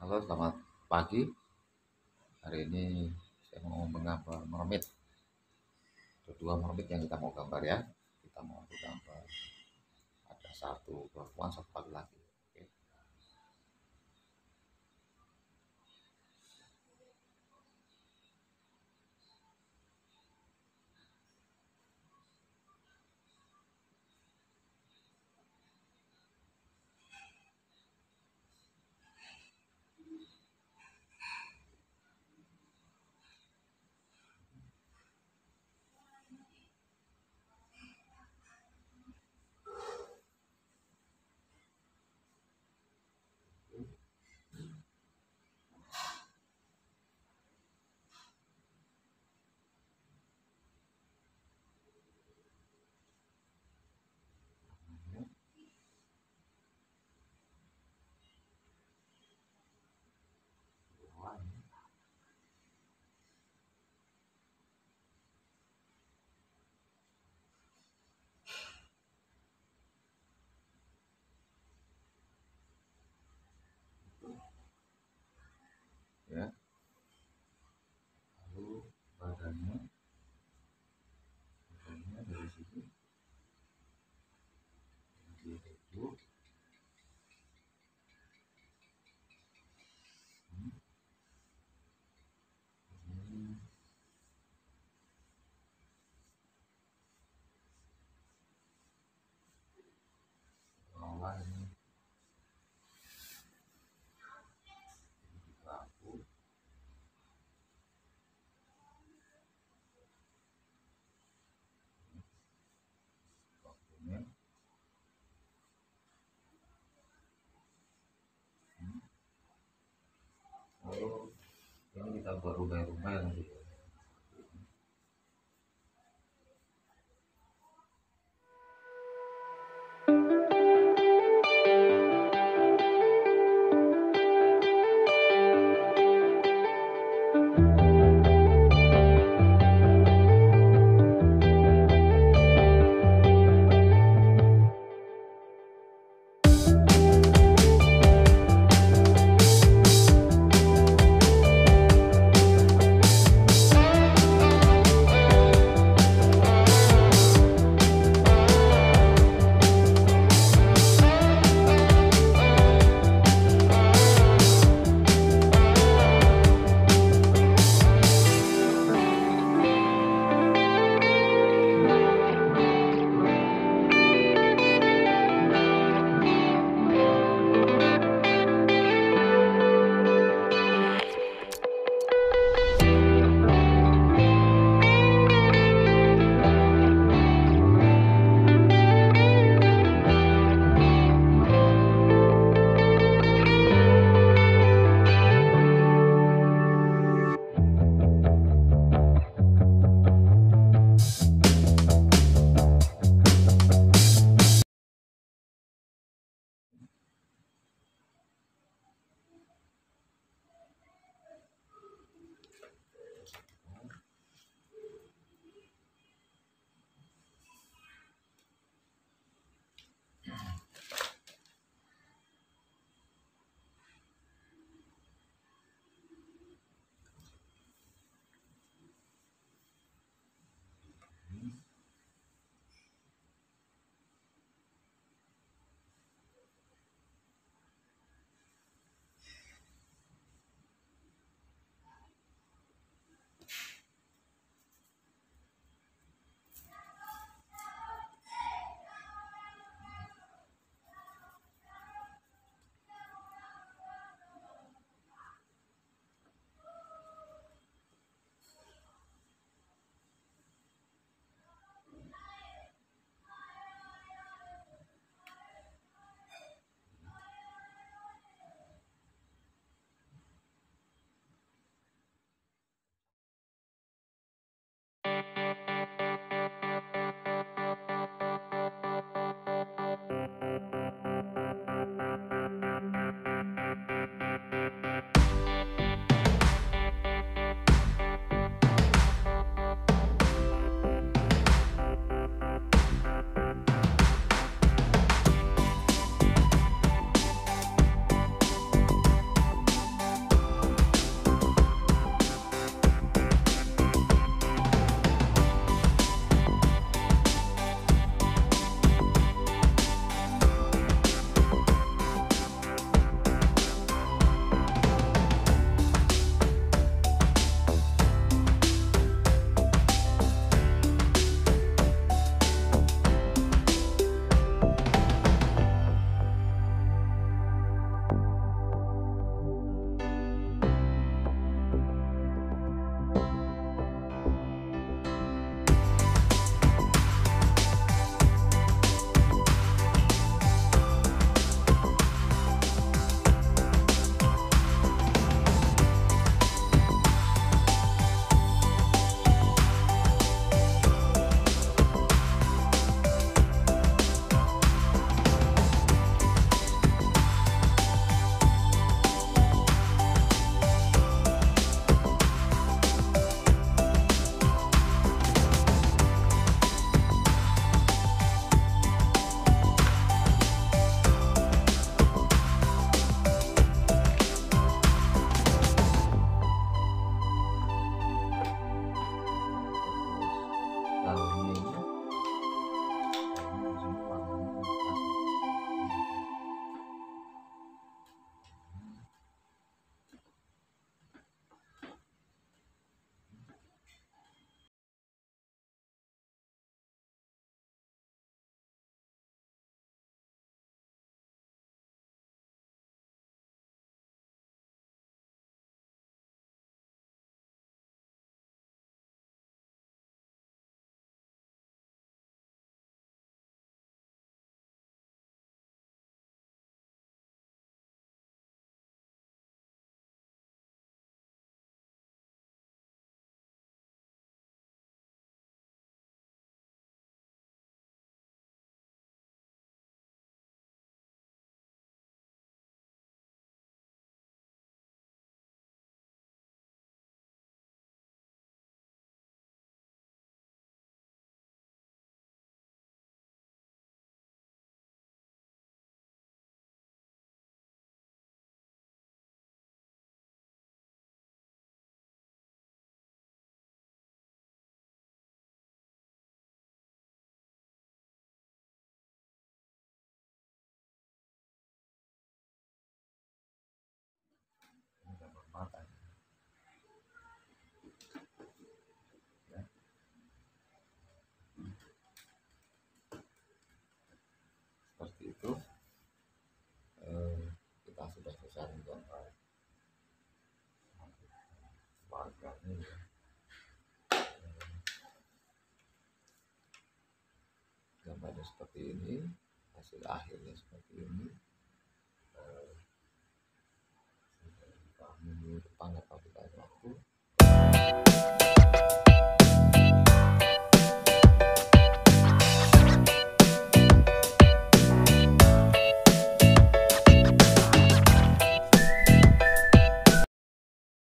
Halo, selamat pagi. Hari ini saya mau menggambar mermaid. Ada dua mermaid yang kita mau gambar ya. Kita mau gambar ada satu perempuan, satu laki-laki. Hmm. lalu ini kita yang gitu selesai menggambar warganya ya. gambarnya seperti ini hasil akhirnya seperti ini kami kita waktu